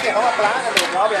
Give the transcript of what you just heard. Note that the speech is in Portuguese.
que derrama a placa do móvel.